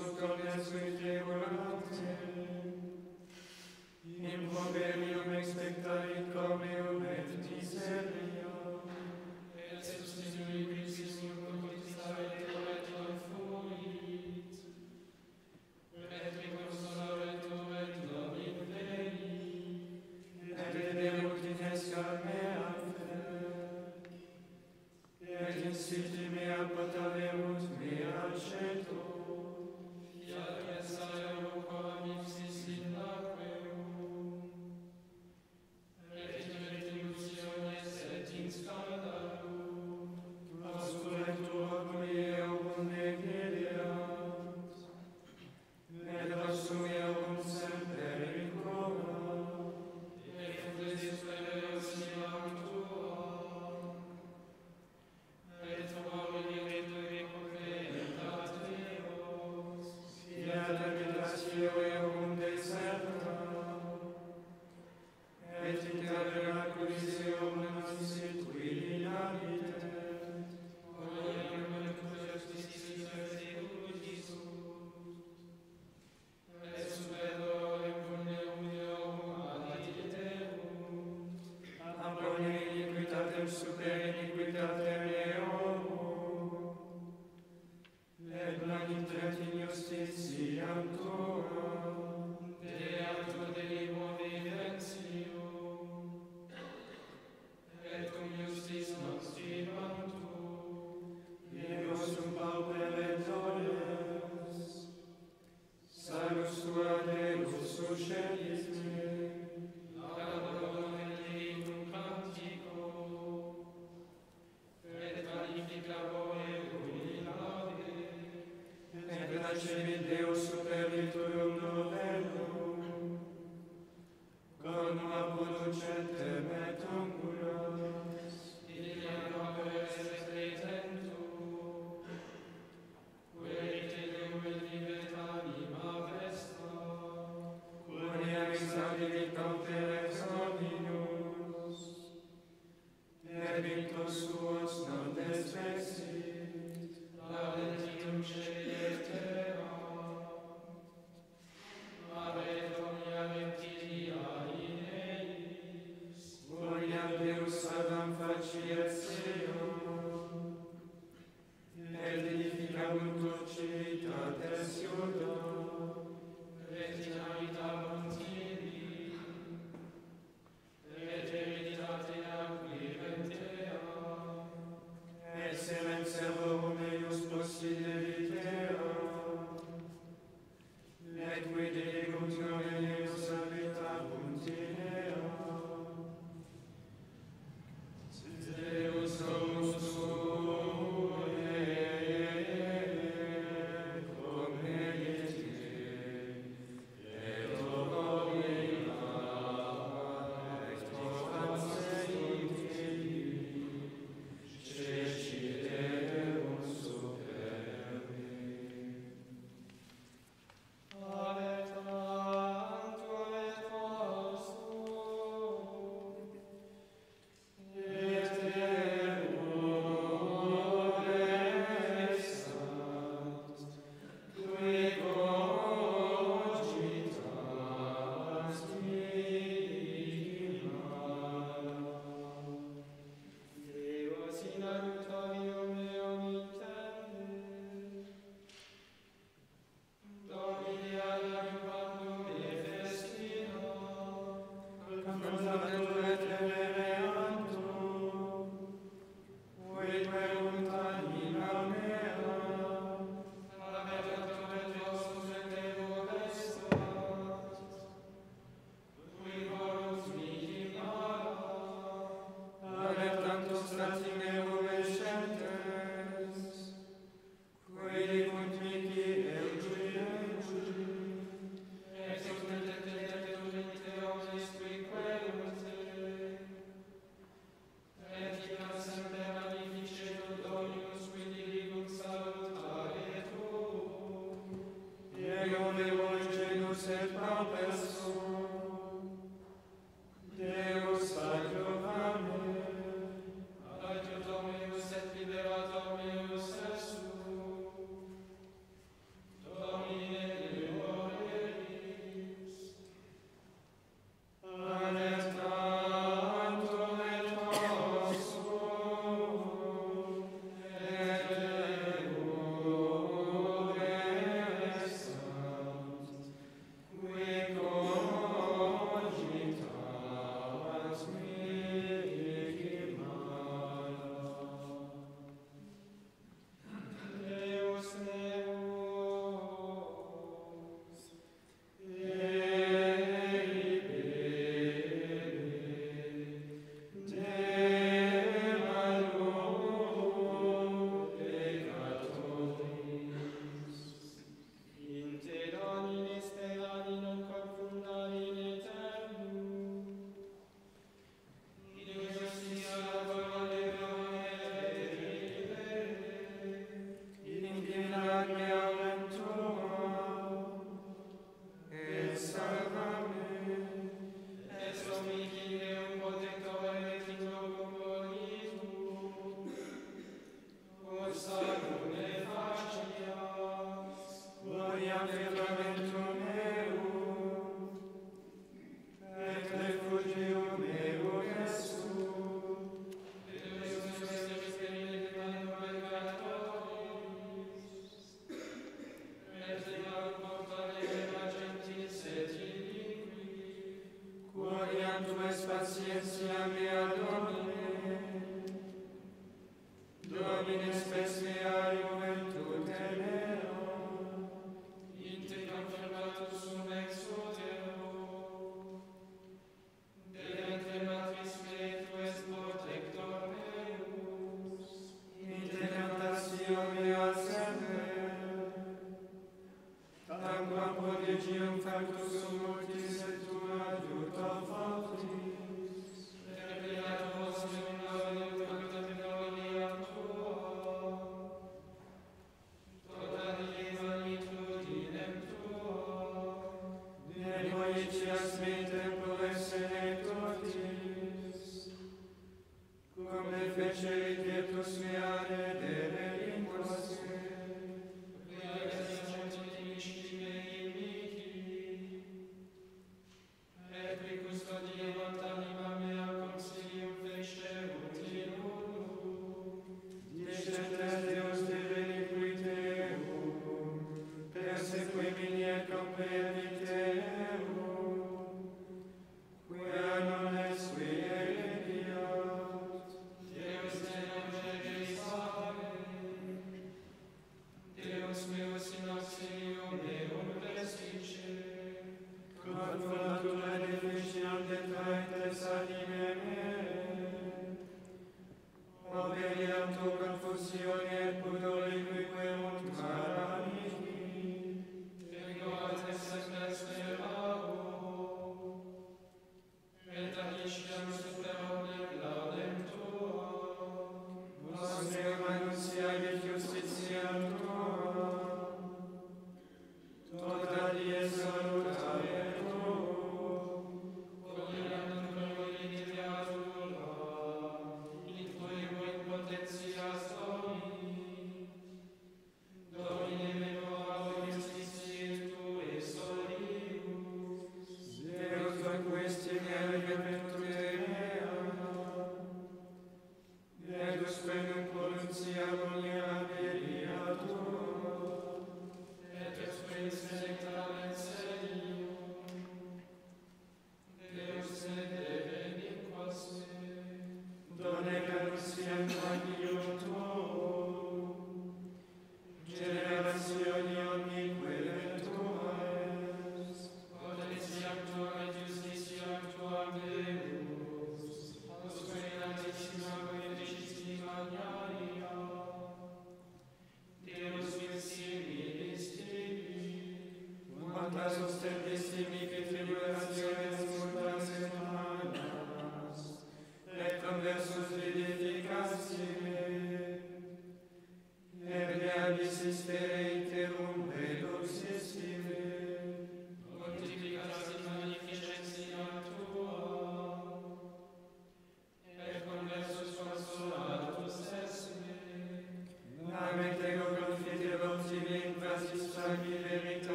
nosso caminho.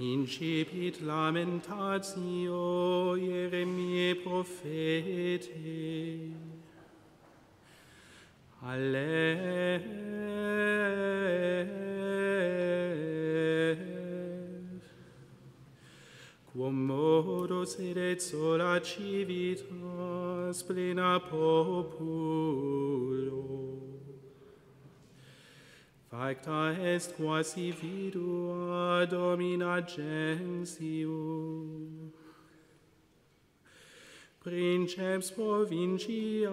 Incipit lamentatio Ieremiae prophete. Alef. Quum modo sedet sola civitas plena populo. Facta est quasi vidua Domina Gentium. Princeps provinciae,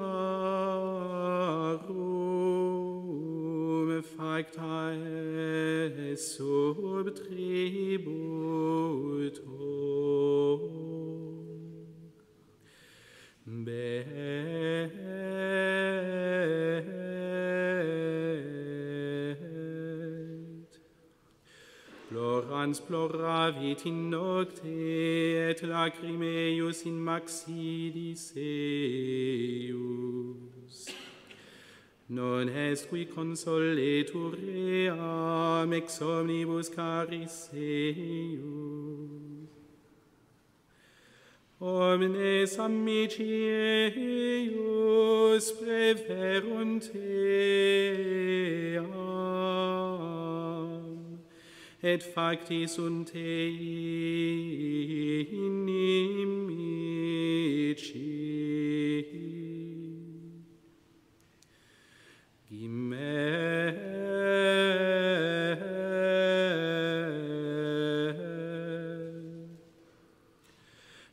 mors in nocte, et lacrimeius in maxidis eius. Non est qui consoletur ream ex omnibus caris eius. Omnes amici eius preferunt eius, et facti sunt ei inimici. Gimel.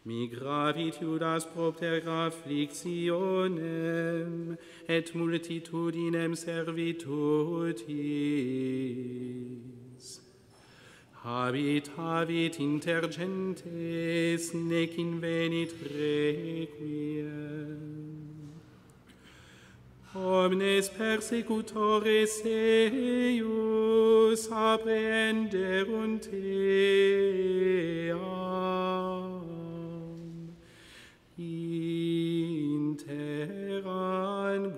Mi gravitudas propter afflictionem, et multitudinem servitutis. Habit, habit inter gentes, nec invenit requiem. Omnes persecutores eius apprehenderunt eam inter angustiam.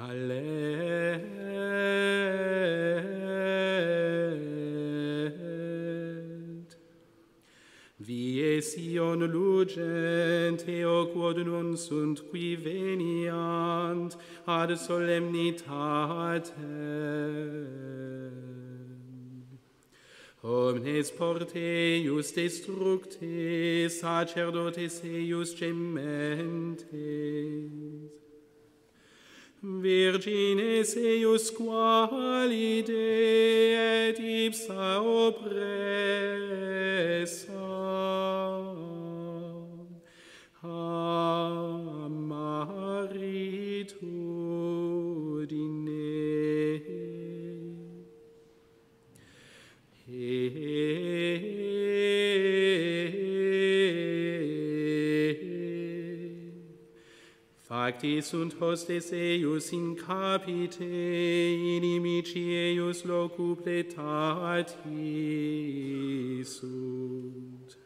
Dalet Vie Sion lugent, eo quod nun sunt qui veniant ad solemnitatem. Omnes porte ius destructe, sacerdotes eius gementes, Virgines eius qualide et ipsa oppressa. Amaritudine. Factis sunt hostes eius in capite inimici eius locupletatis sunt.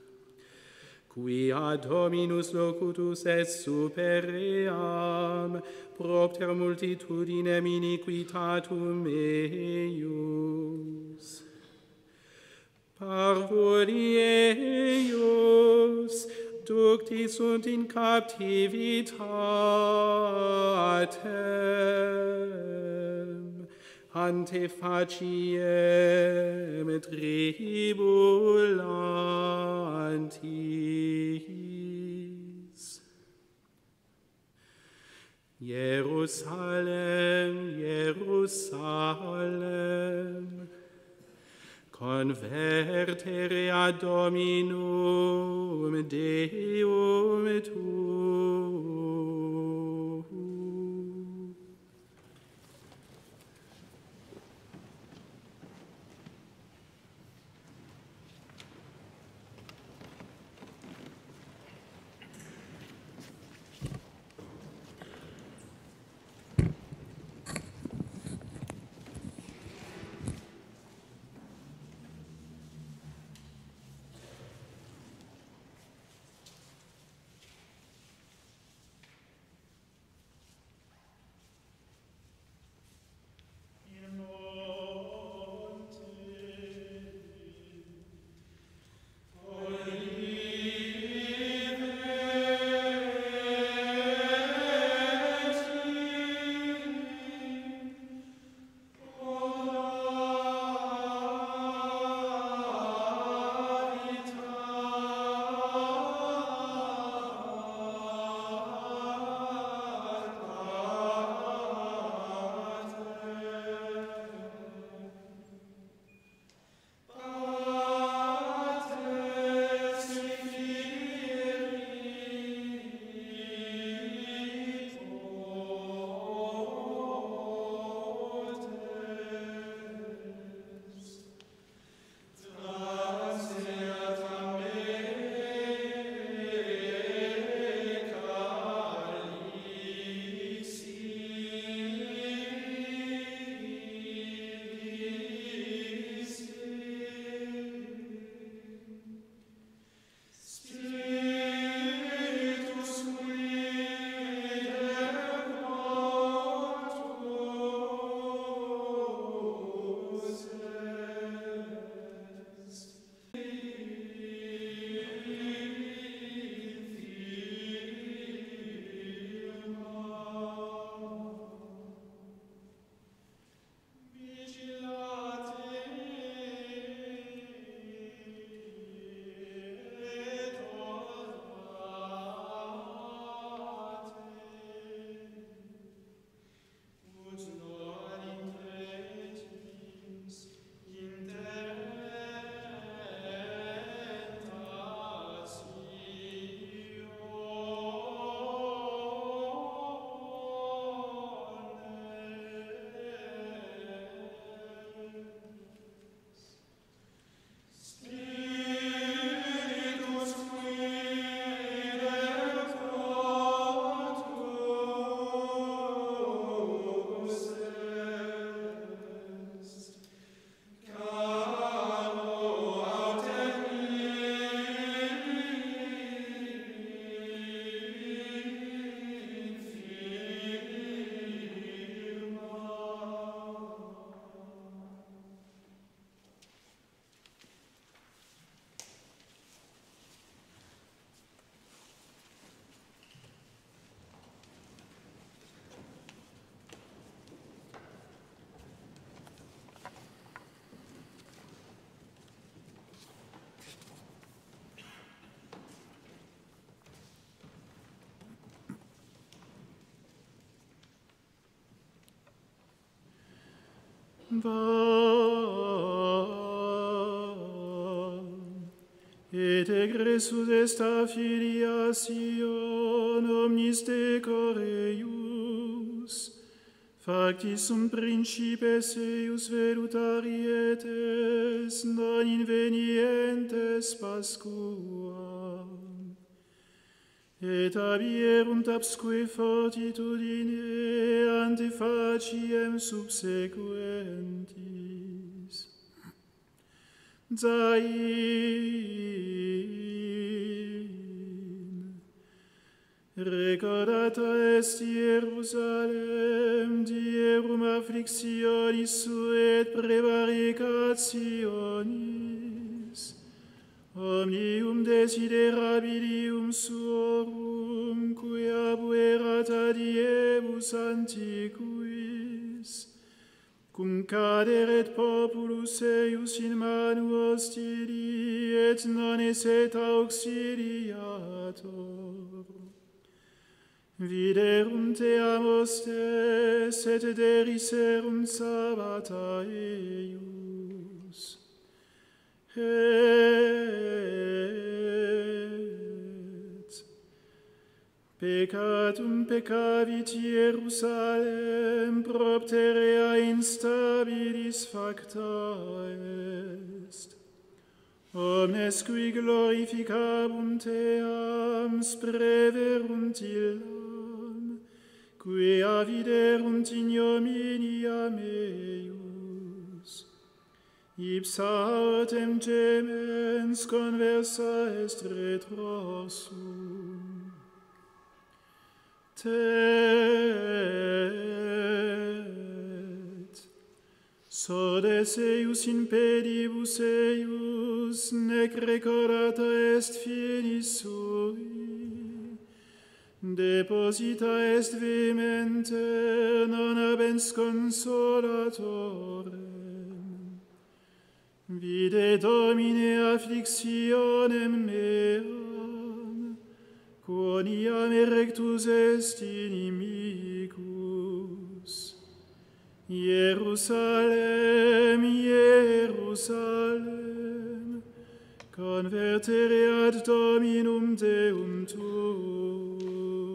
Quia Dominus locutus est super eam, propter multitudinem iniquitatum eius. Parvori eius, ducti sunt in captivitatem, ante faciem et tribulantis. Jerusalem, Jerusalem, convertere ad Dominum Deum tuum. va. Et egressus sud est affiliation omnis te corius facti sum principes eius verutarietes non invenientes pascum et abierunt absque fortitudine ante faciem subsequentis. Zain, recordata est Jerusalem dierum afflictionis suet prevaricationis, omnium desiderabilium suorum, quia abuerat adiebus antiquis, cum caderet populus eius in manu hostili, et non eset auxiliator. Viderum te amos tes, et deriserum sabata eius et peccatum peccavit Jerusalem propterea instabilis facta est. Omnes qui glorificabunt eam spreverunt illam qui aviderunt ignominia meum ipsa autem gemens conversa est retrosum. Tet, sodes eius in pedibus eius, nec recordata est finis sui, deposita est vimente, non abens consolatore, Vide Domine afflictionem meam, quoniam erectus est inimicus. Jerusalem, Jerusalem, convertere ad Dominum Deum tuum.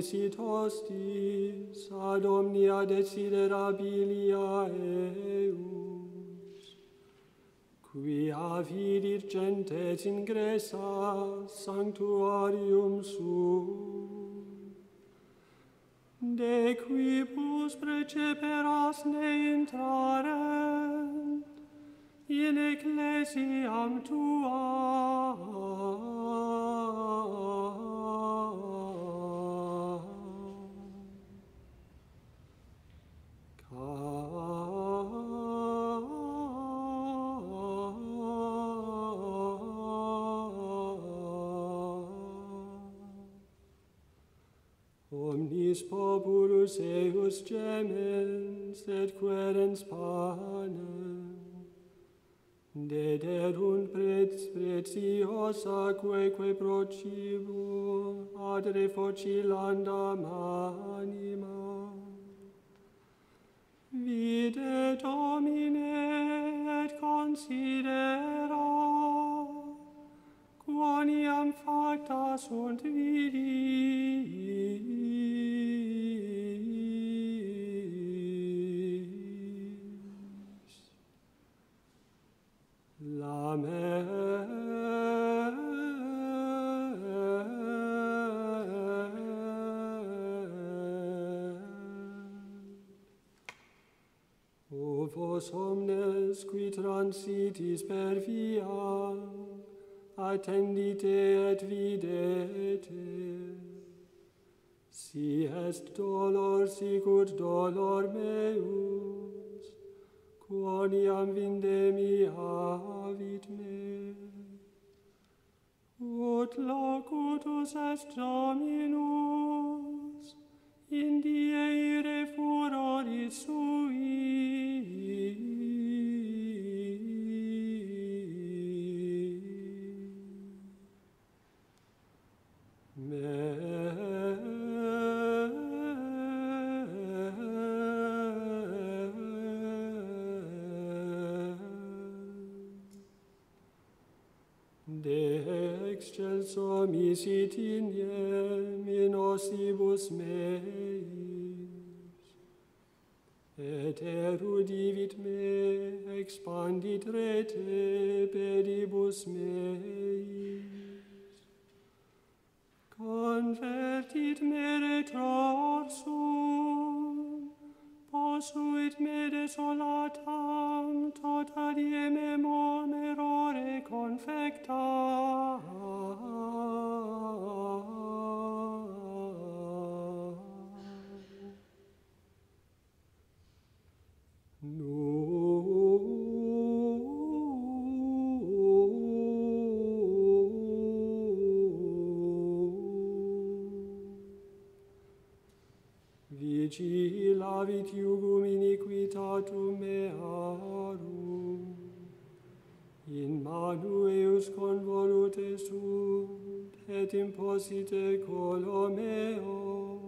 visit hostis ad omnia desiderabilia eus. quia vidir gentes ingressa sanctuarium sum, de quibus preceperas ne intrarent in ecclesiam tuum, Eis populus eius gemens et querens panem. Dederunt prets preciosa, queque procibo, ad refocilandam mar. spiritis per via attendite et videte. Si est dolor sicut dolor meus quoniam vindemi avit me. Ut locutus est dominus in die ire furoris suis ipsum sit in in osibus meis. Et erudivit me, expandit rete pedibus meis. Convertit me retrorsum, suit me desolatam, tot adie memum errore confectam. dici lavit iugum iniquitatum mearum. In manu eus convolute sunt, et imposite colo meo,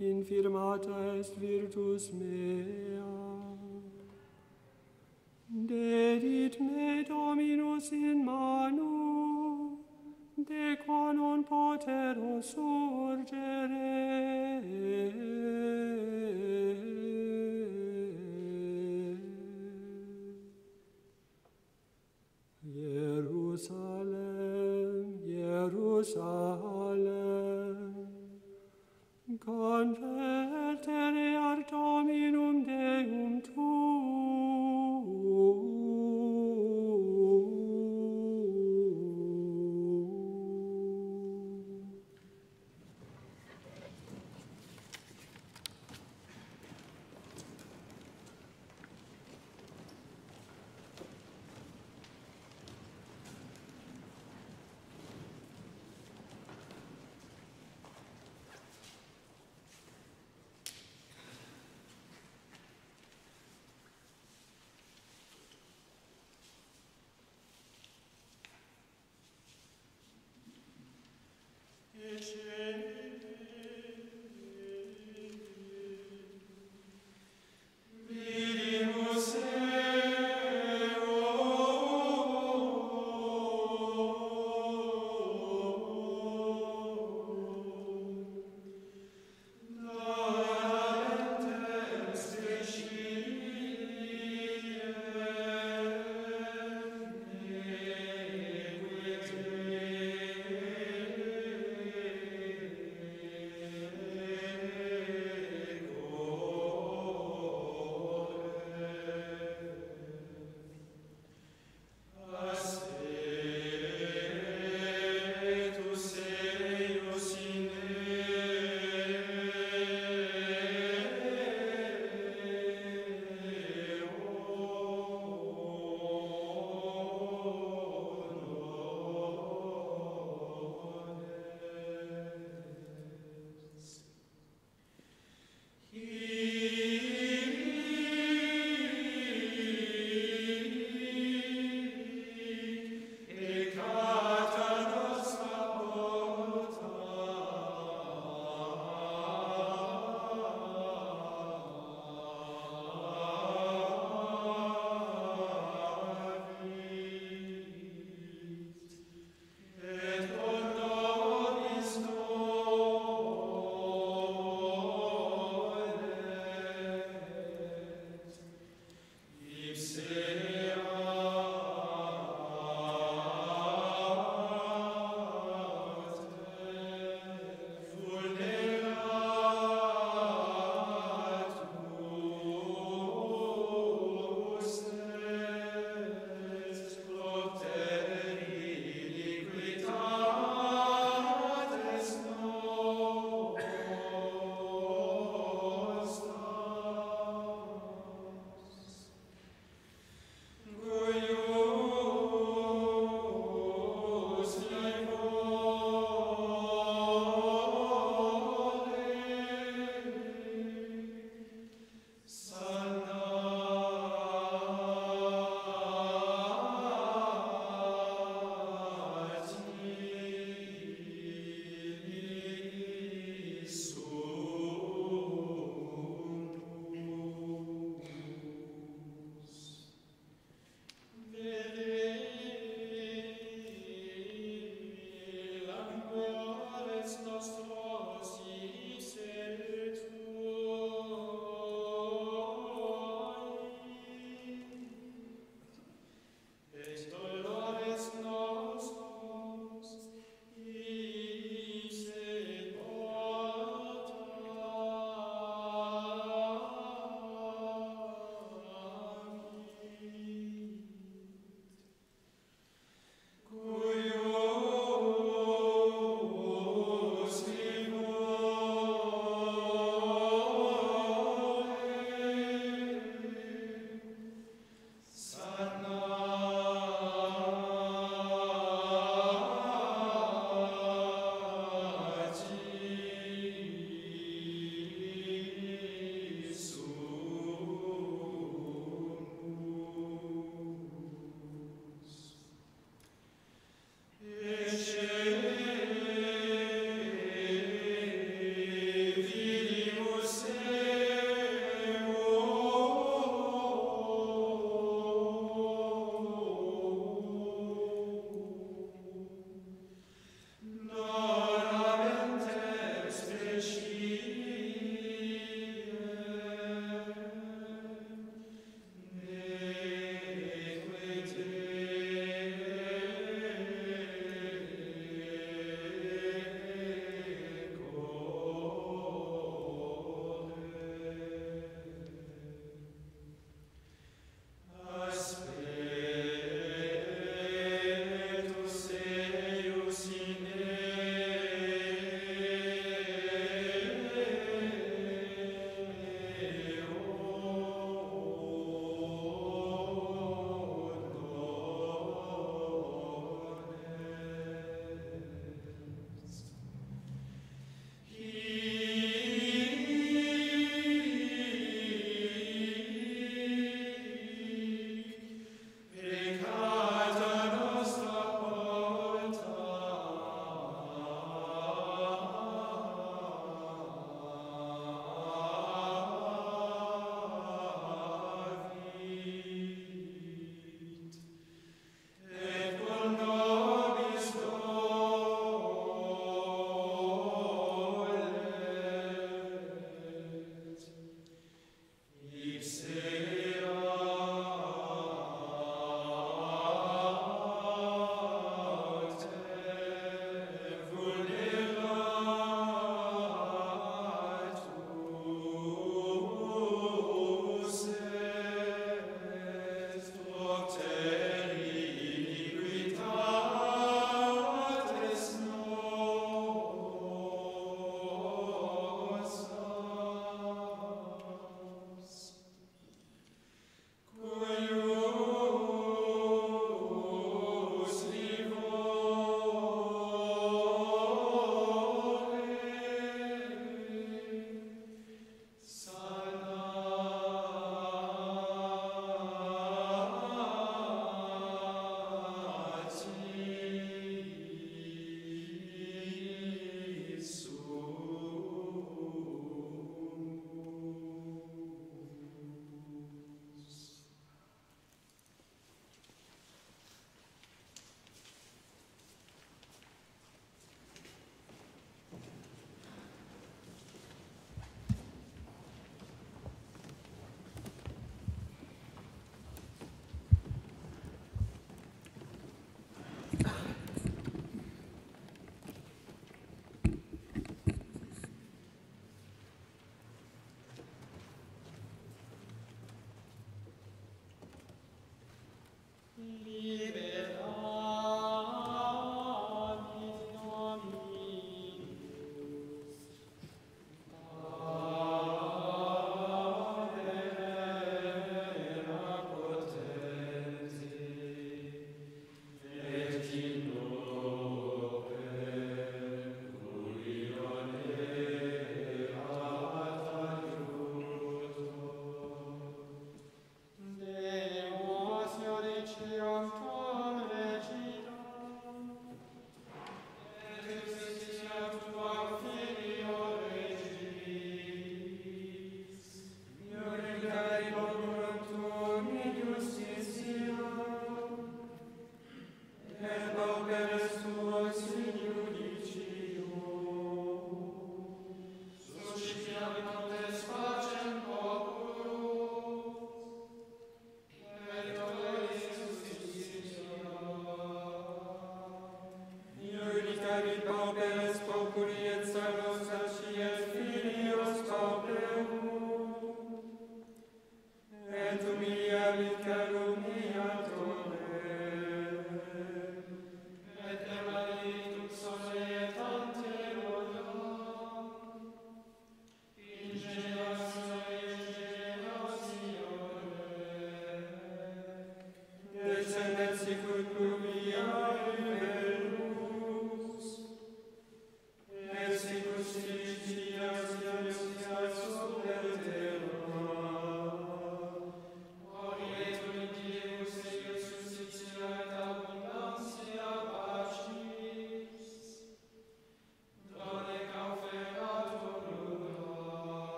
infirmata est virtus mea. Dedit me Dominus in manu, de qua non potero surgere. Jerusalem, Jerusalem, convertere ad Dominum Deum tuum,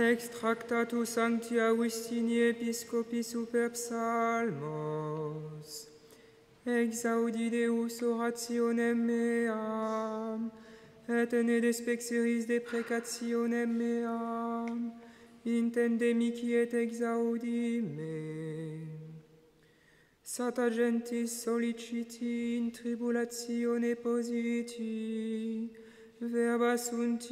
Extractatus Sancti Augustini Episcopi super Psalmos. Exaudi Deus orationem meam, et ne despexeris deprecationem meam, intende mihi et exaudi me. Sata gentis soliciti in tribulatione positi, verba sunt.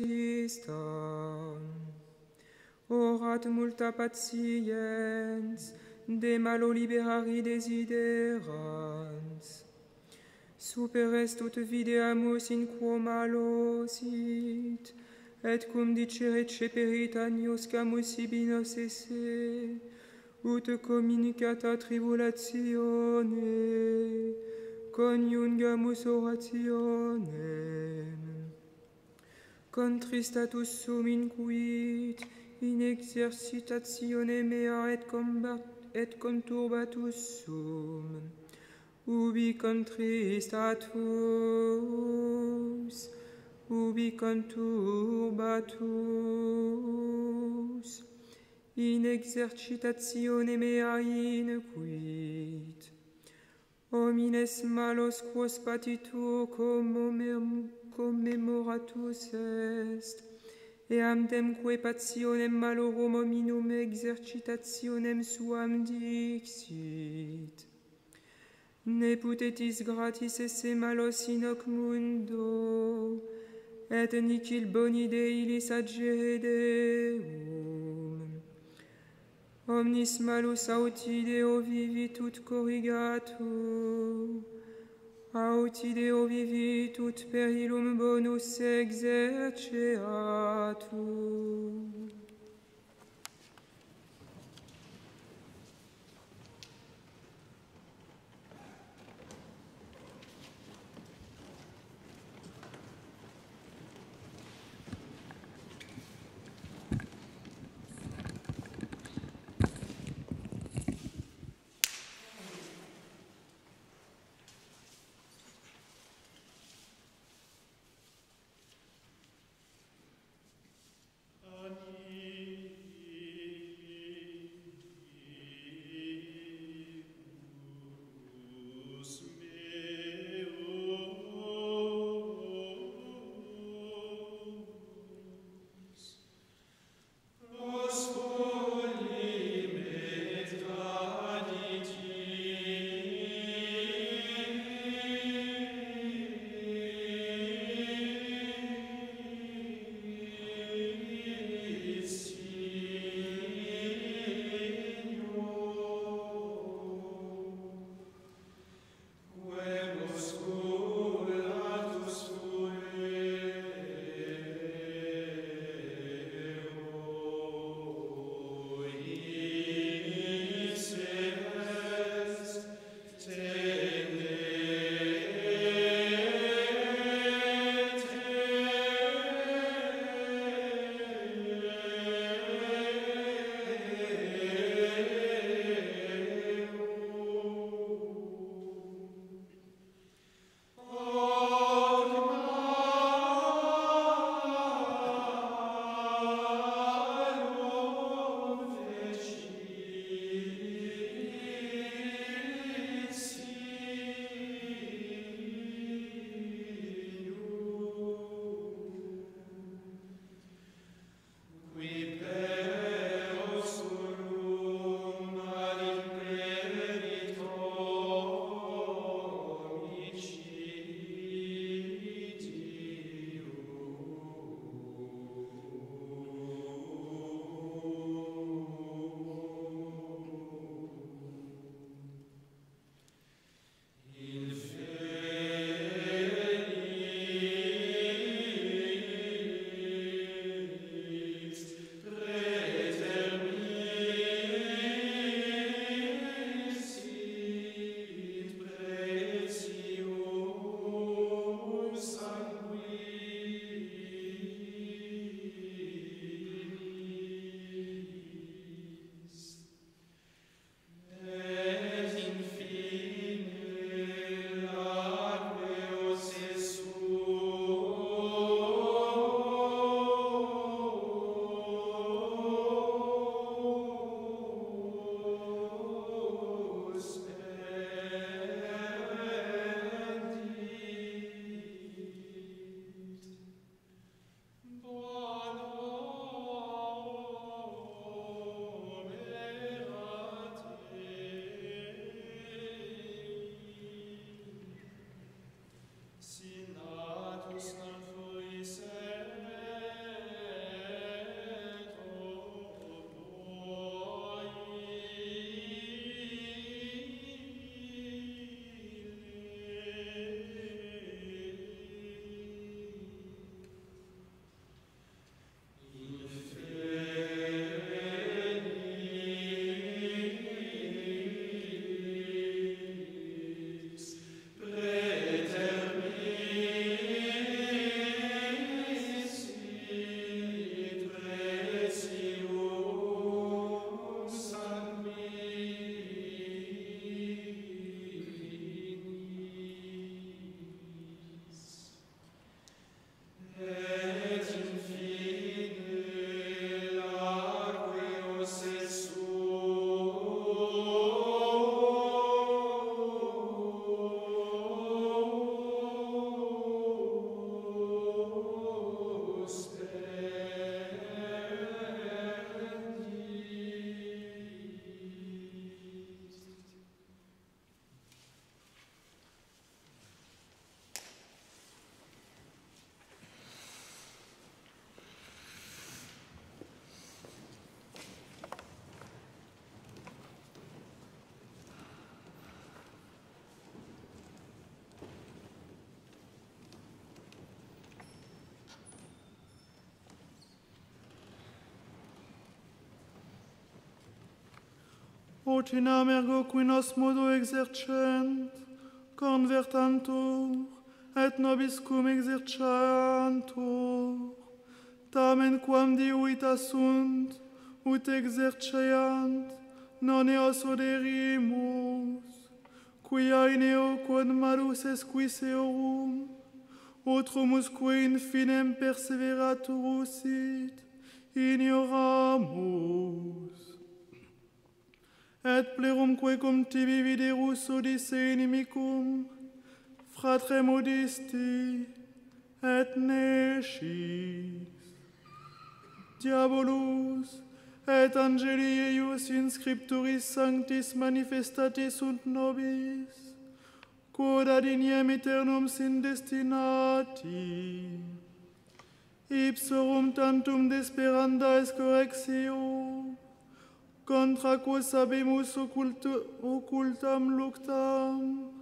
Multa patiens, de malo liberari desiderans. Super est ut videamus in quo malo sit, et cum dicere ceperit agnos camus ibi nos esse, ut communicata tribulatione, coniungamus orationem. Contristatus sum inquit, in exercitatione mea et combat et conturbatus sum. Ubi contristatus ubi conturbatus. In exercitatione mea in quid? Homines malos quos patitur commem commemoratus est eamdemque pationem malorum hominum exercitationem suam dixit. Ne putetis gratis esse malos inoc mundo, et nicil boni Dei illis adgere Deum. Omnis malus autideo vivit ut corrigatur, aut ideo vivit per perilum bonus exerceatum. ut ergo qui nos modo exercent, convertantur, et nobis cum exerciantur. tamen quam diuita sunt, ut exerceant, non eos oderimus, quia in eo quod marus esquis eorum, utrumus qui in finem perseveratur usi, tremudisti et nescis. Diabolus et angeli eius in scripturis sanctis manifestati sunt nobis, quod ad iniem eternum sin destinati. Ipsorum tantum desperanda es correxio, contra quo sabemus occultam luctam,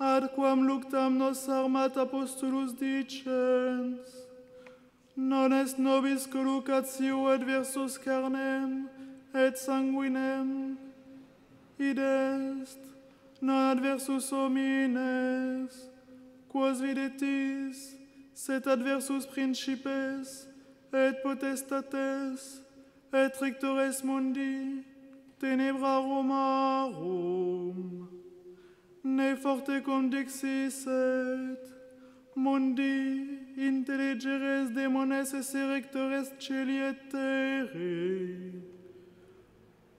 ad quam luctam nos armata apostolus dicens, non est nobis collocatio adversus carnem et sanguinem, id est non adversus homines, quos videtis, set adversus principes, et potestates, et rectores mundi, tenebra Romarum. Ne forte cum dixis et, mundi intelligeres demones rectores celi et terre.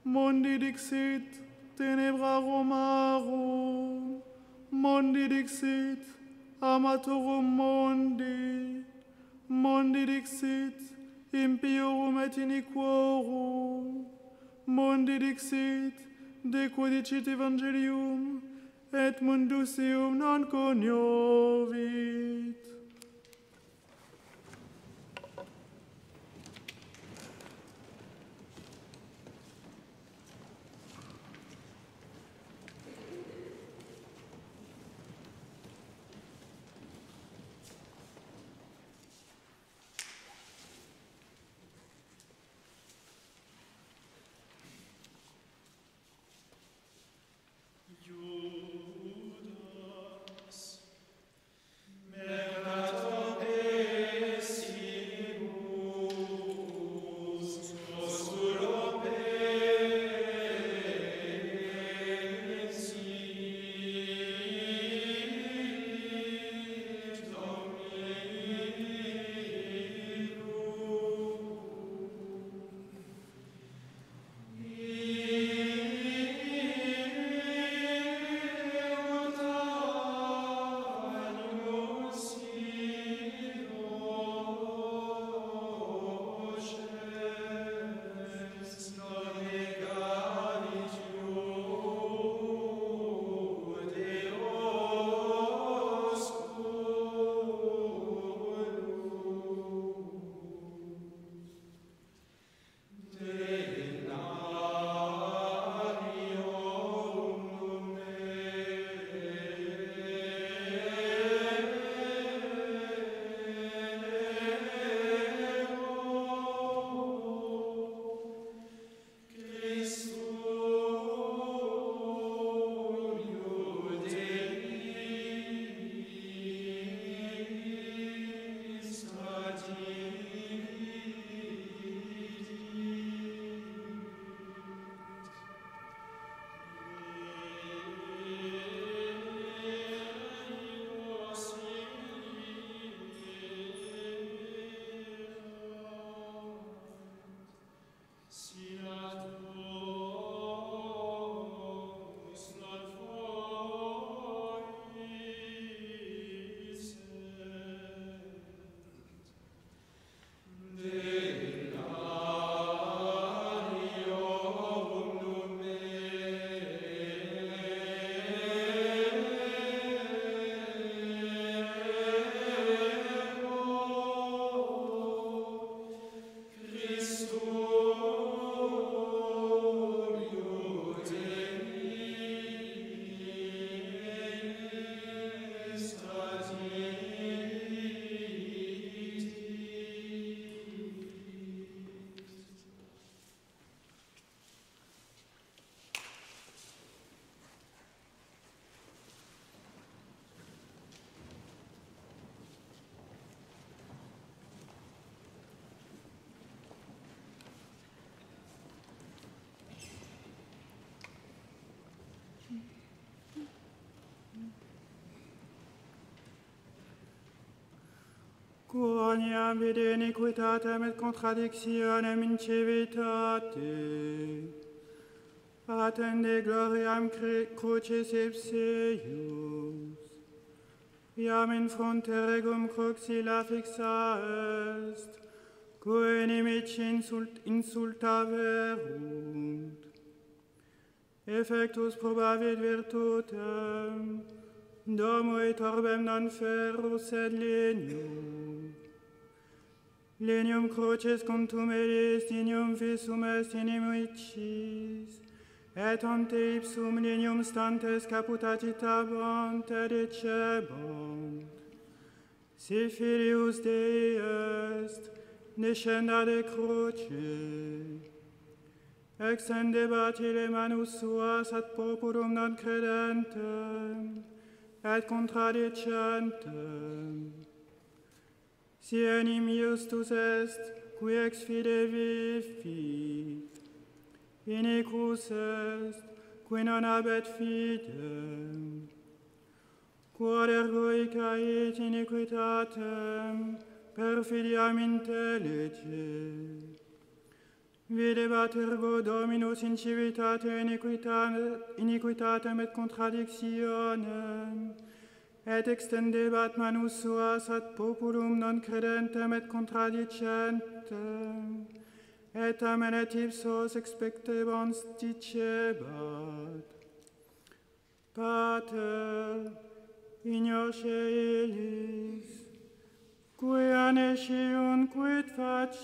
Mundi dixit tenebra Romarum, mundi dixit amatorum mundi, mundi dixit impiorum et iniquorum, mundi dixit decodicit evangelium, et mundus eum non coniovit. quoniam vide iniquitatem et contradictionem in civitate, attende gloriam crucis ipsius, iam in fronte regum cruxila fixa est, quo inimici insult, insulta verunt. Effectus probavit virtutem, domo et orbem non ferro sed lignum, Lenium crucis contum eris, meris, inium visum est inimum et ante ipsum lenium stantes caput agitabant et dicebant. Si filius Dei est, descenda de cruce, extendebat ile manus suas ad populum non credentem, et contradicentem si enim iustus est, qui ex fide vivi, inequus est, qui non habet fidem, quod ergo icait iniquitatem, perfidiam intelete. Videbat ergo Dominus in civitate iniquitatem, iniquitatem et contradictionem, et extendebat manus suas ad populum non credentem et contradicentem, et amen et ipsos expectebans dicebat. Pater, ignoce illis, quia nesciunt quid faciunt,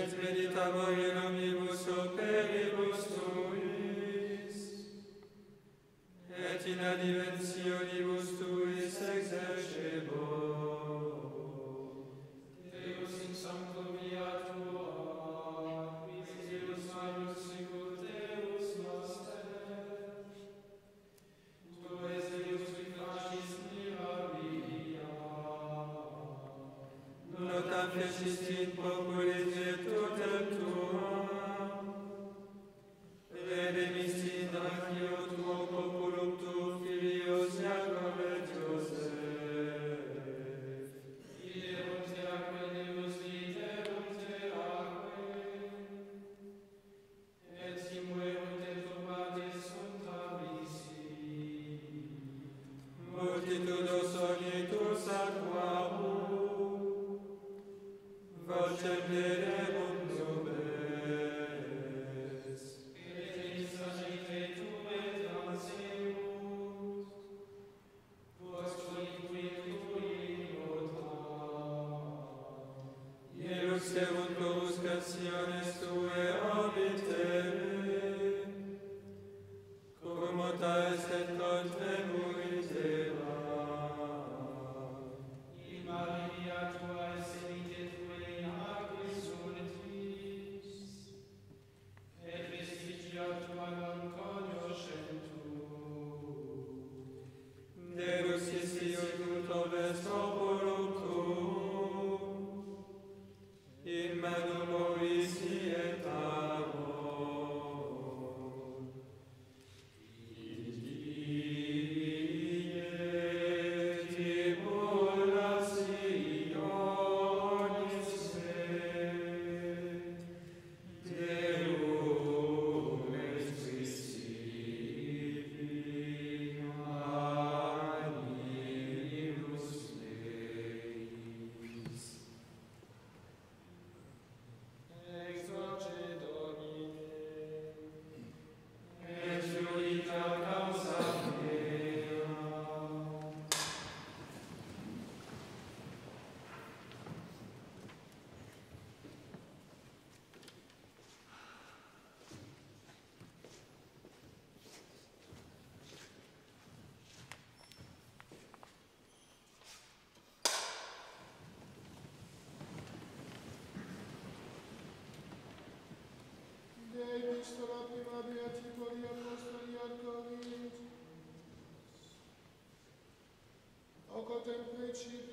et medita vojenam Pritchett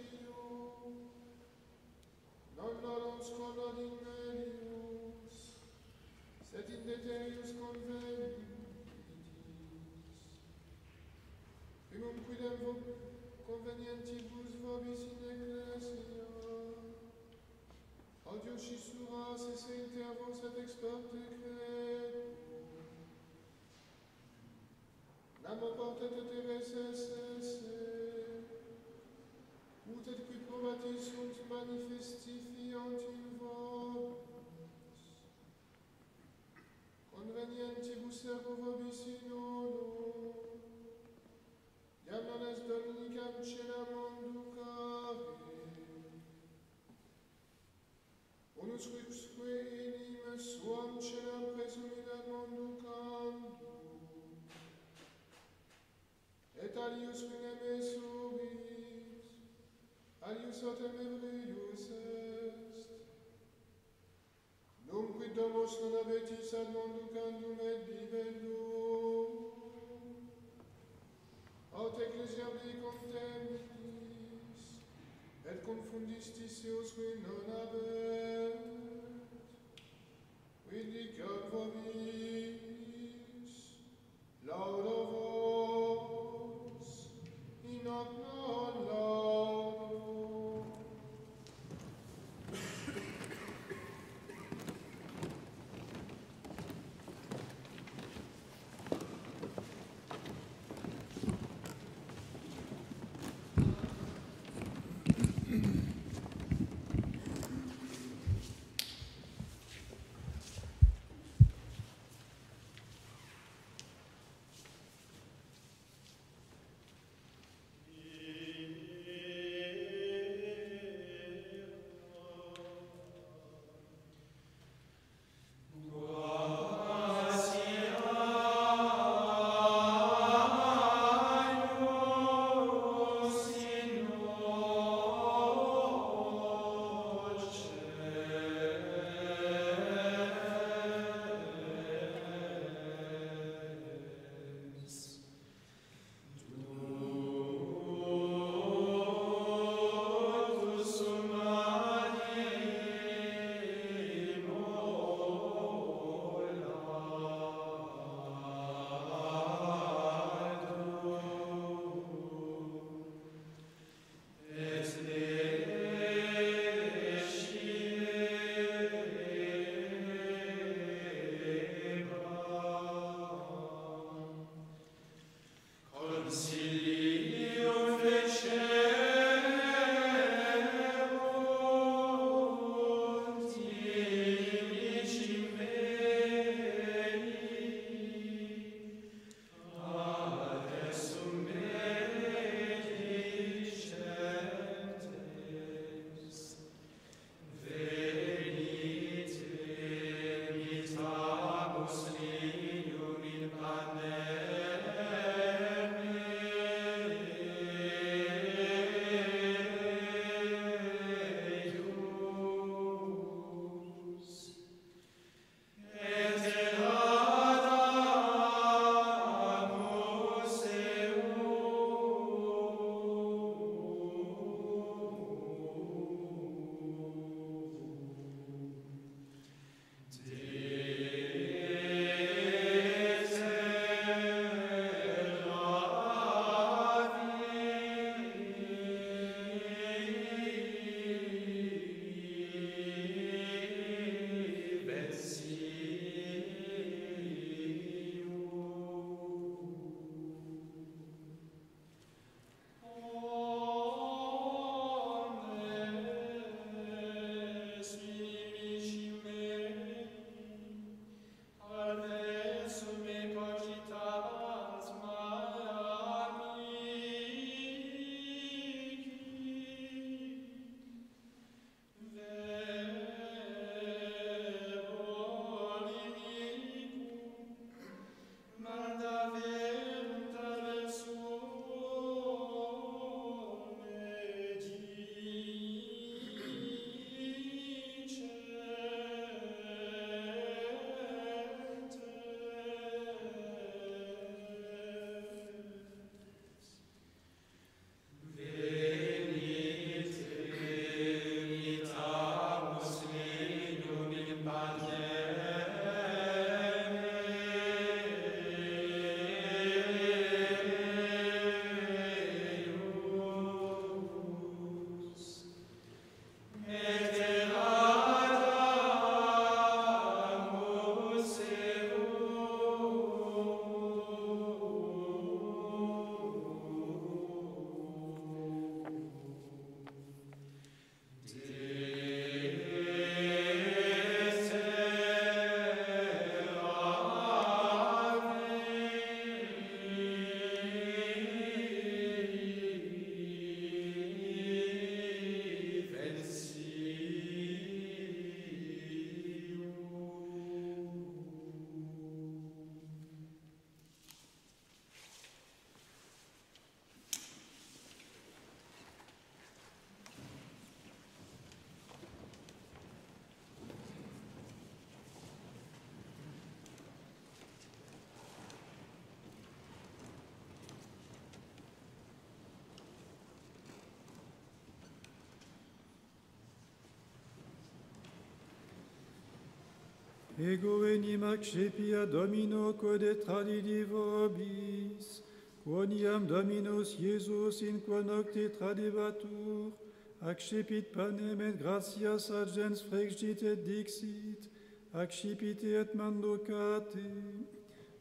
Ego enim accepia Domino code tradidi vobis, quoniam Dominus Iesus in qua nocte tradibatur, accepit panem et gratias agens frexit et dixit, accipite et mandocate,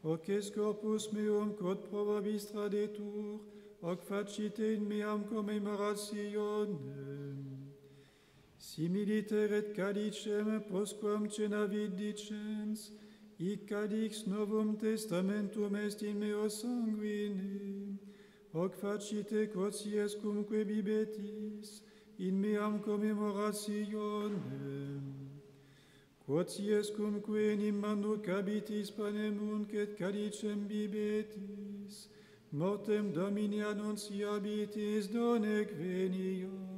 hoc es corpus meum quod probabis tradetur, hoc facite in meam commemorationem. similiter et cadicem postquam cenavit dicens, hic cadix novum testamentum est in meo sanguine, hoc facite quoties cumque bibetis, in meam commemorationem. Quoties cumque in manu cabitis panem unc et cadicem bibetis, mortem Domini annunciabitis donec veniam.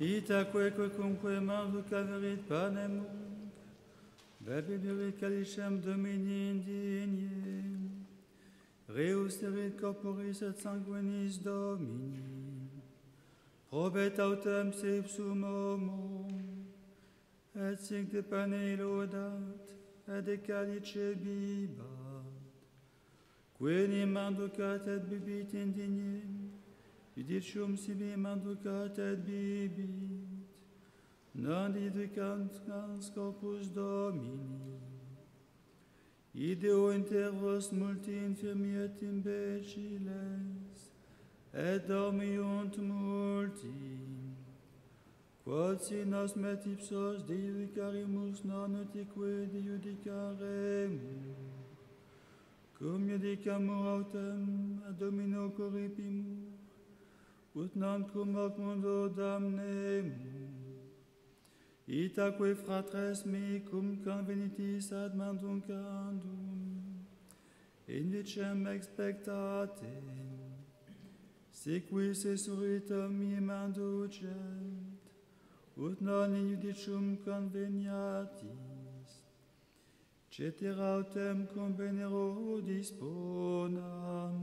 Itaque quecumque mandu caverit panem nunc, bebidurit calicem Domini. Indigne, reus erit corporis et sanguinis Domini, probet autem se ipsum homo, et sic de pane laudat, et de calice bibat, queni manducat et bibit indignem, где sibi manducat et bibit, non идвикант scopus Domini. Ideo inter vos multi infirmiet imbeciles, et domiunt multi. Quod si nos met ipsos deudicarimus non utique diudicaremur, cum iudicamur autem ad domino corripimus, ut non cum hoc mundo damnemu. Itaque fratres mi cum convenitis ad mandum candum, in vicem expectatem, si qui surita mi manducent, ut non in judicium conveniatis, cetera autem convenero disponam.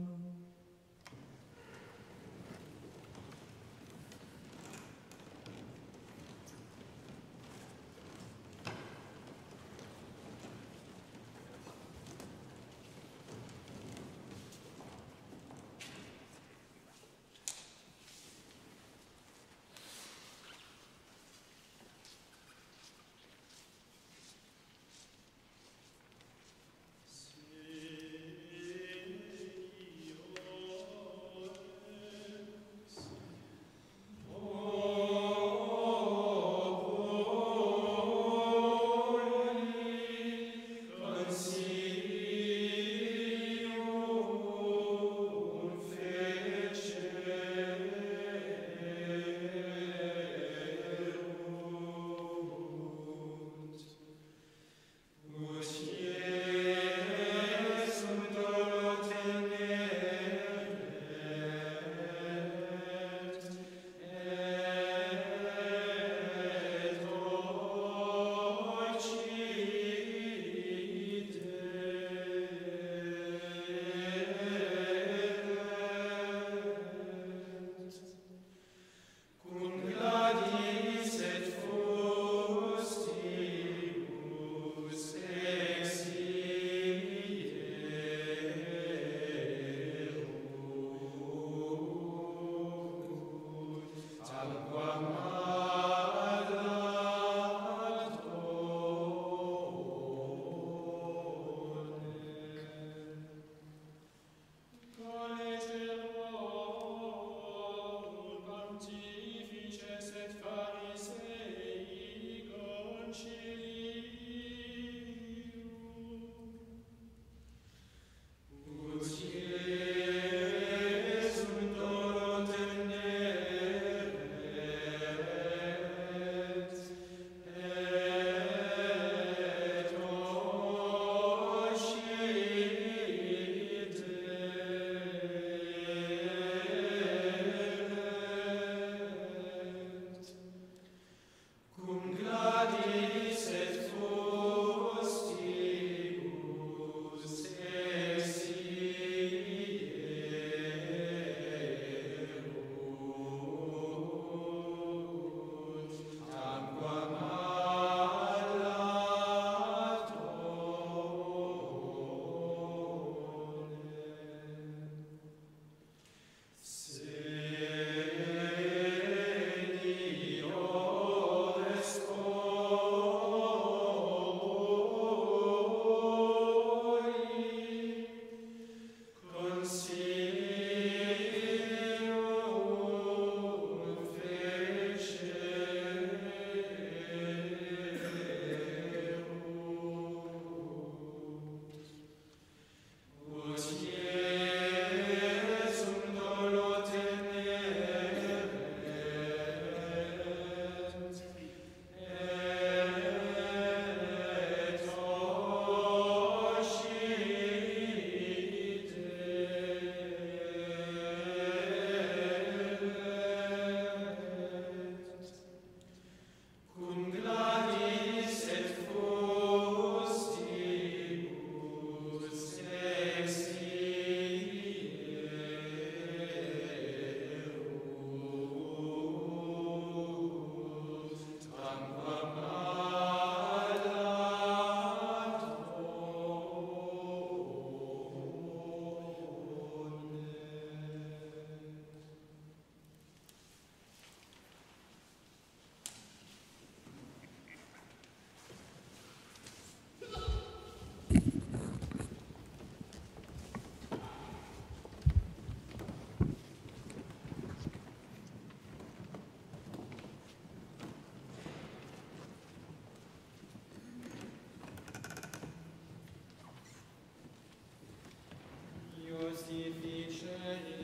crucifixion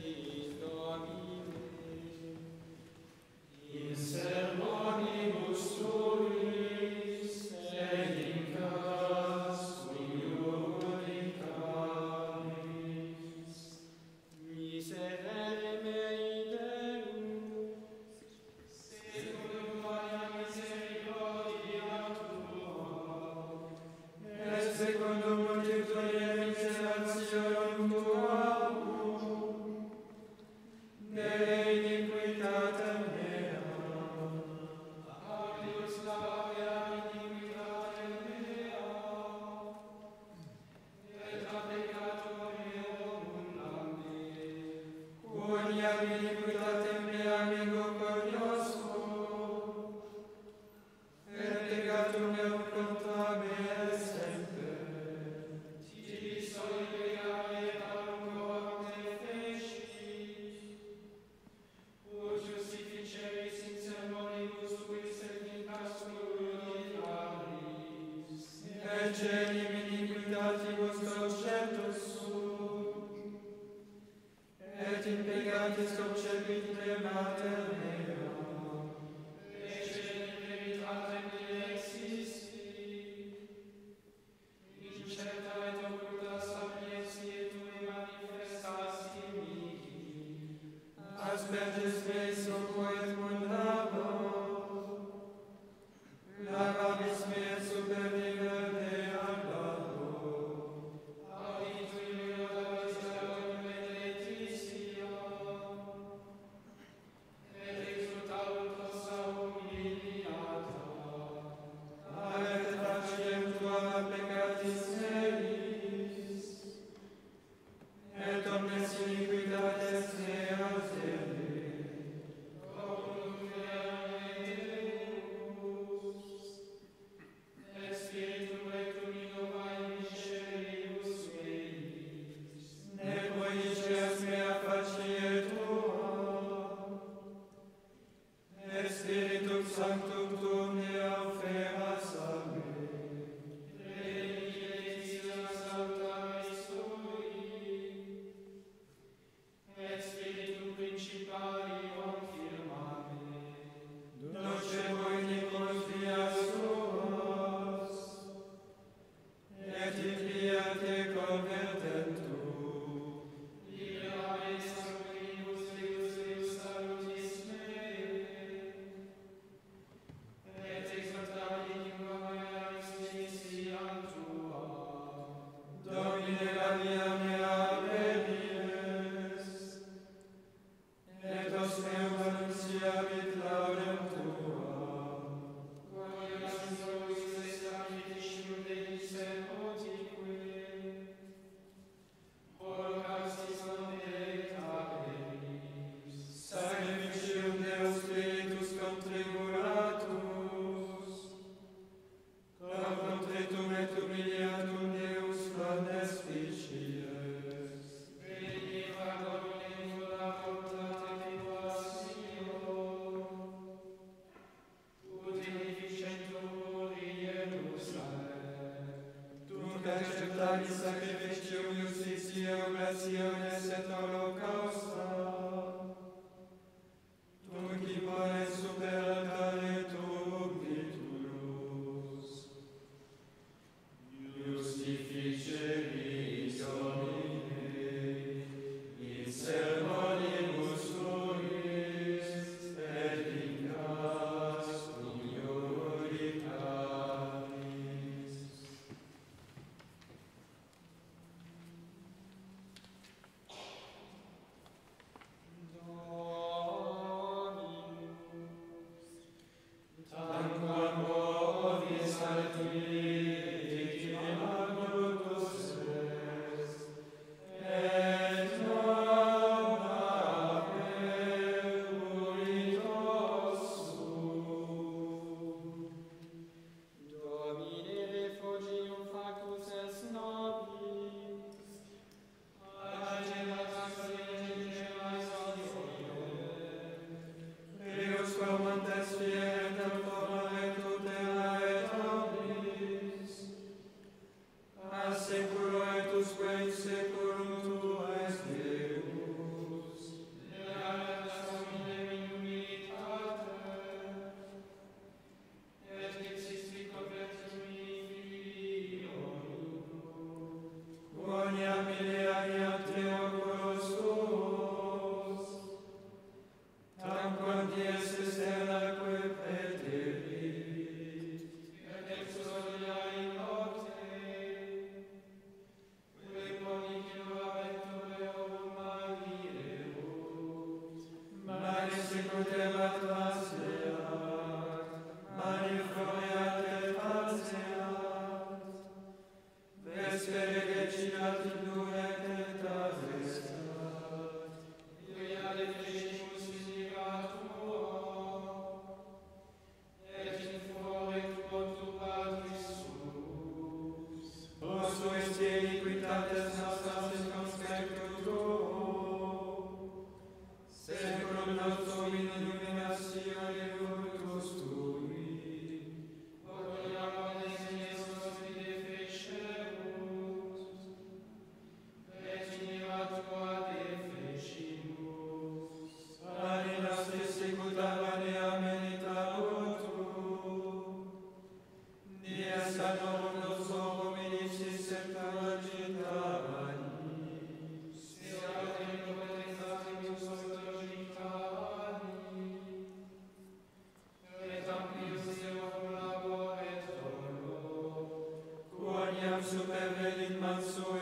evvelin mansur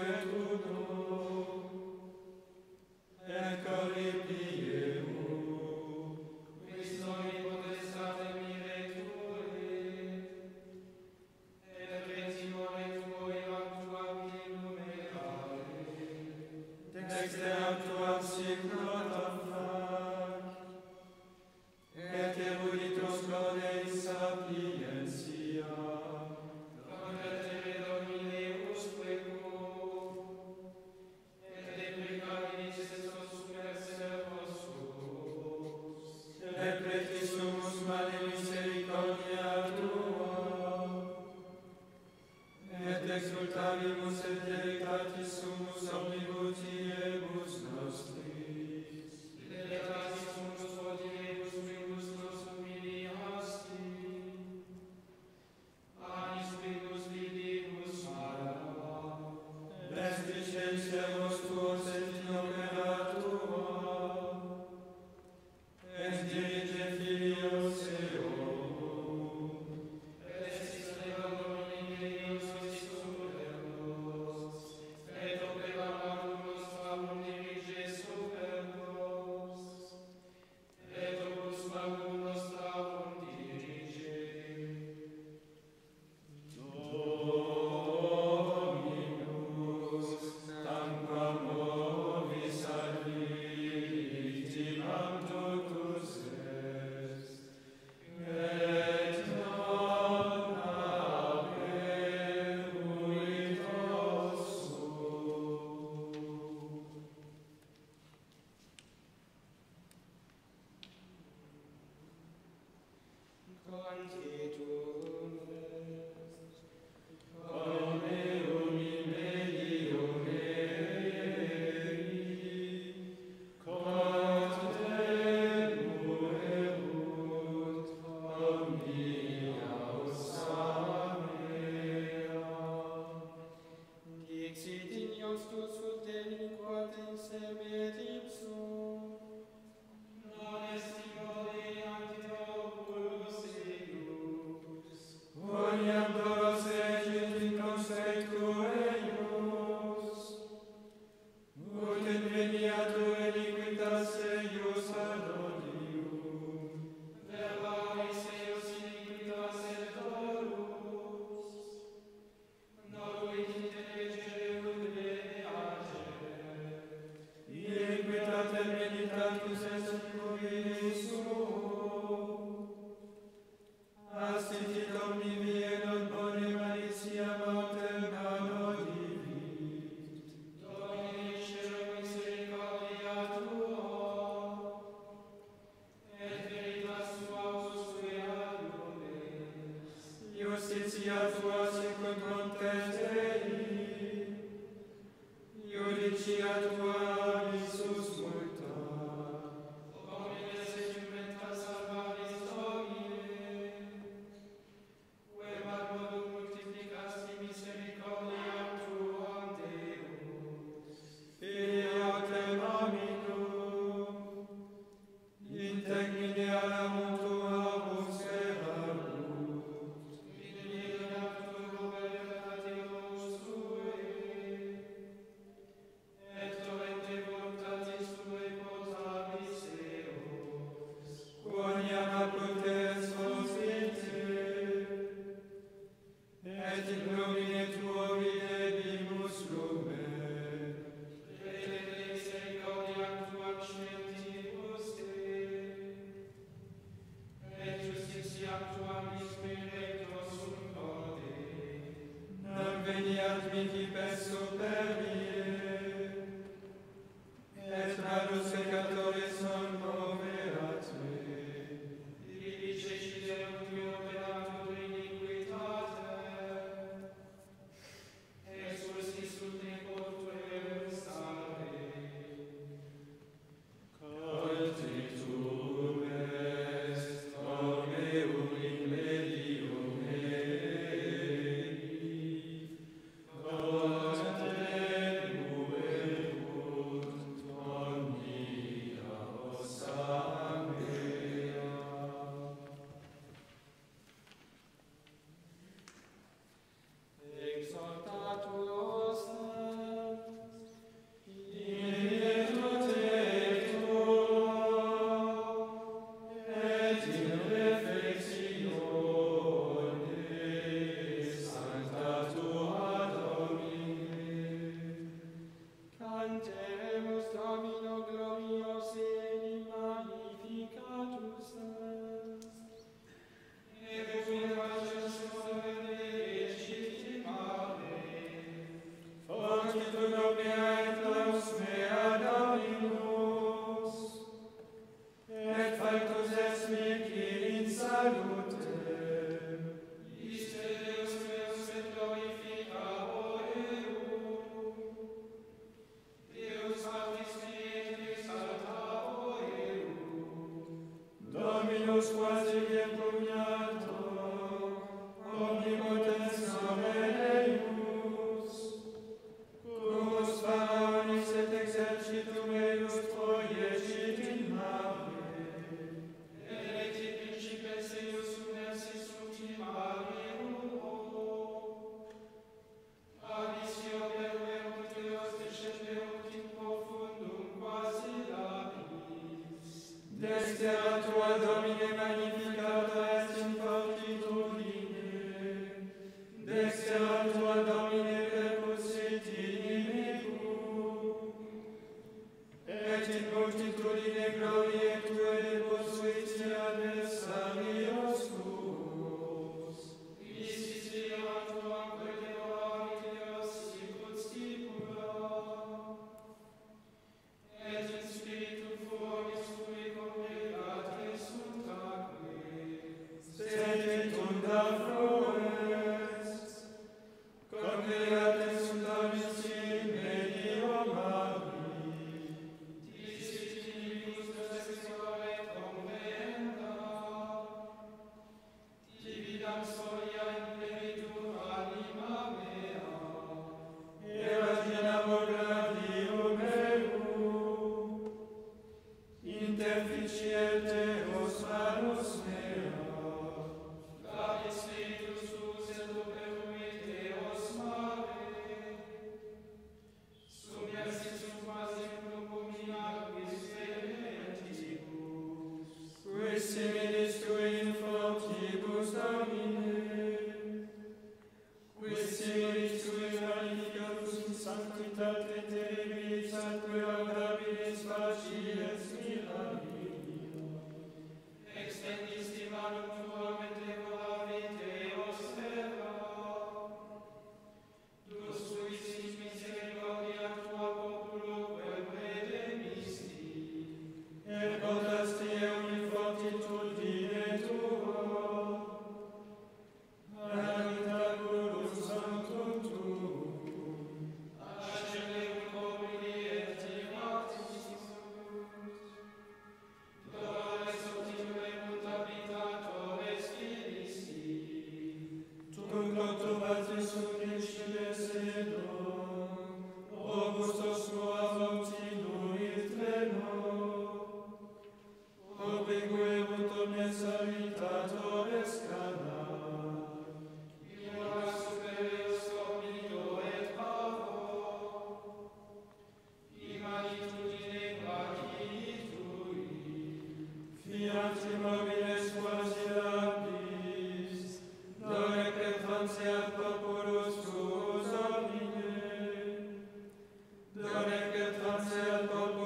Herr getanzt, Herr